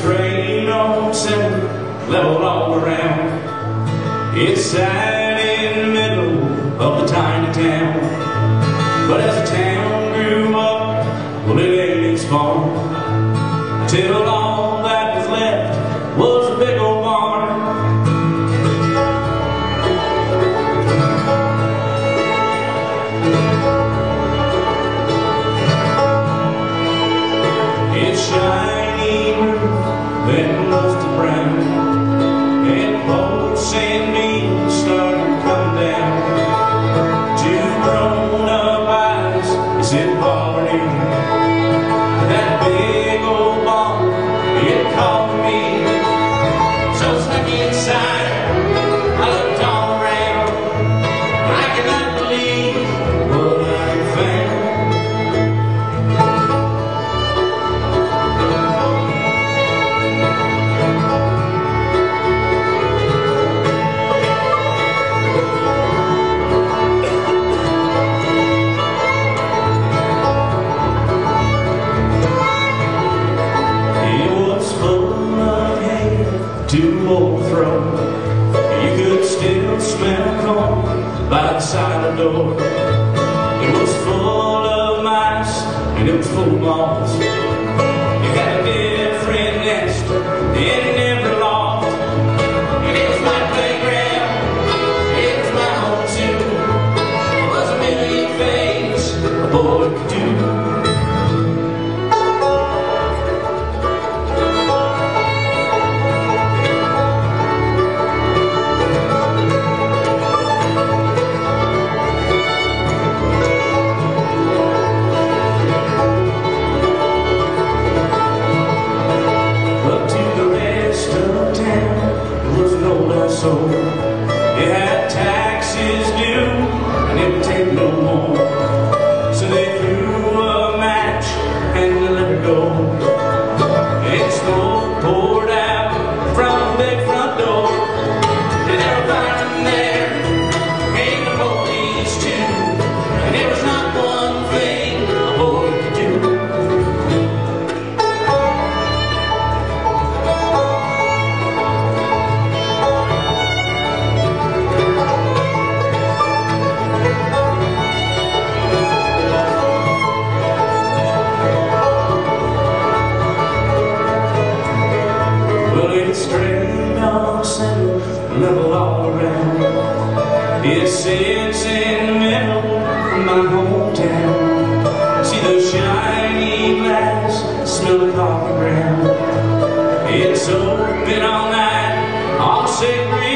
train on seven, leveled all around. It's sad in the middle of the tiny town. But as the town grew up, well, it ain't small. Till then rusted brown, and and door. It was full of mice and it was full of moths. Soul. It's straight on center, level all around. It sits in middle of my hometown. See the shiny glass, smell the coffee ground. It's open all night on Sacred